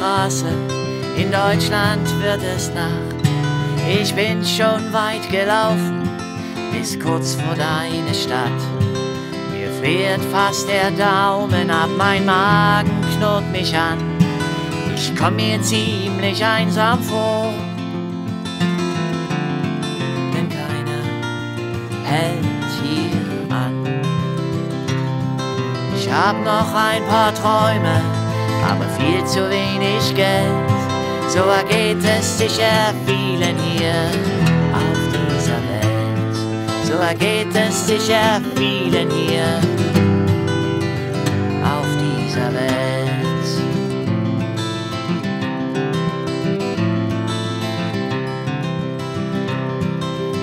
Straße, in Deutschland wird es Nacht. Ich bin schon weit gelaufen, bis kurz vor deine Stadt. Mir friert fast der Daumen ab, mein Magen knurrt mich an. Ich komm mir ziemlich einsam vor, denn keiner hält hier an. Ich hab noch ein paar Träume, aber viel zu wenig Geld. So ergeht es sicher vielen hier auf dieser Welt. So ergeht es sicher vielen hier auf dieser Welt.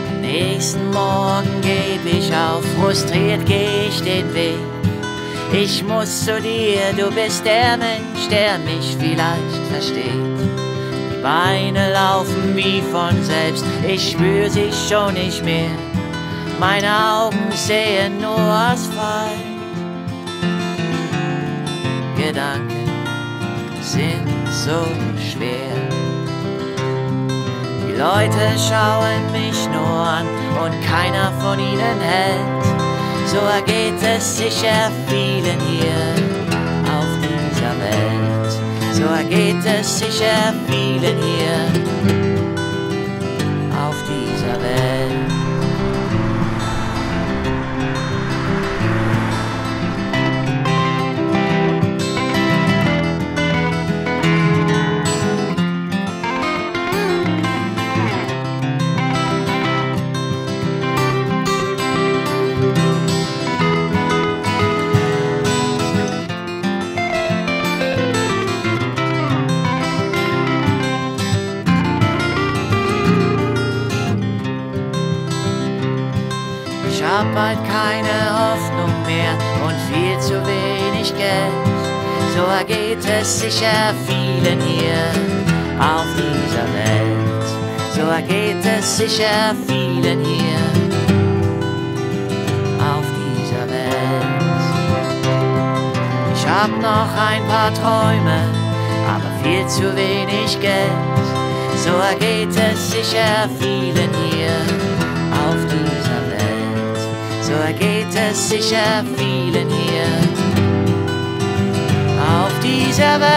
Am nächsten Morgen geb ich auf, frustriert geh ich den Weg. Ich muss zu dir, du bist der Mensch, der mich vielleicht versteht. Die Beine laufen wie von selbst, ich spür sie schon nicht mehr. Meine Augen sehen nur Asphalt. Gedanken sind so schwer. Die Leute schauen mich nur an und keiner von ihnen hält. So ergeht es sicher vielen hier. So ergeht es sicher vielen hier hab bald keine Hoffnung mehr und viel zu wenig Geld. So ergeht es sicher vielen hier auf dieser Welt. So ergeht es sicher vielen hier auf dieser Welt. Ich hab noch ein paar Träume, aber viel zu wenig Geld. So ergeht es sicher vielen hier auf dieser Welt. So ergeht es sicher vielen hier auf dieser Welt.